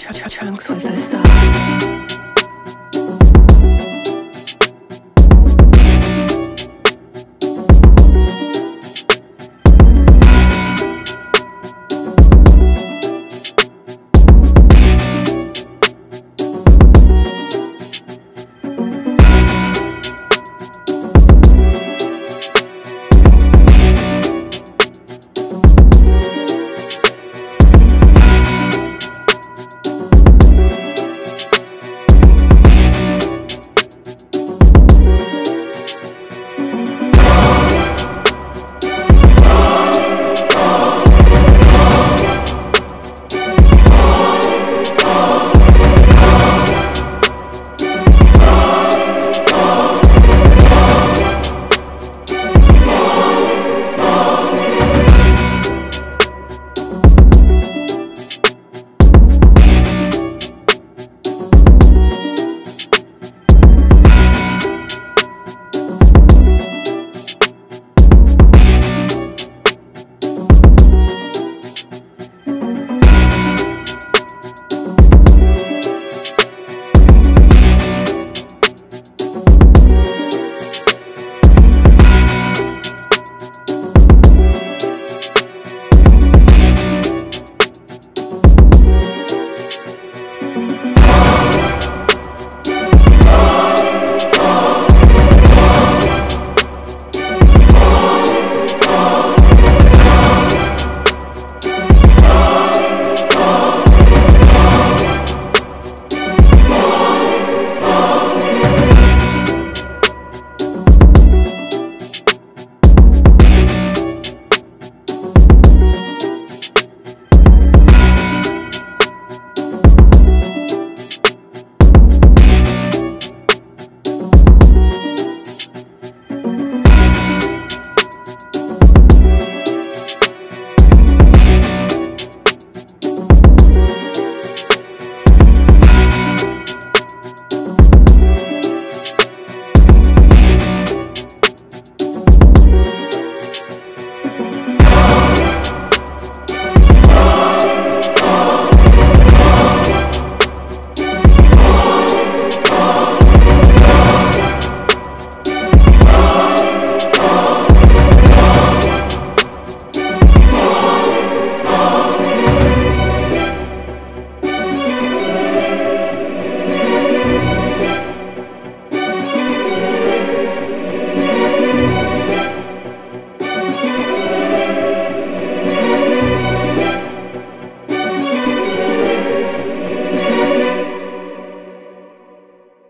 tr tr trunks with the sauce.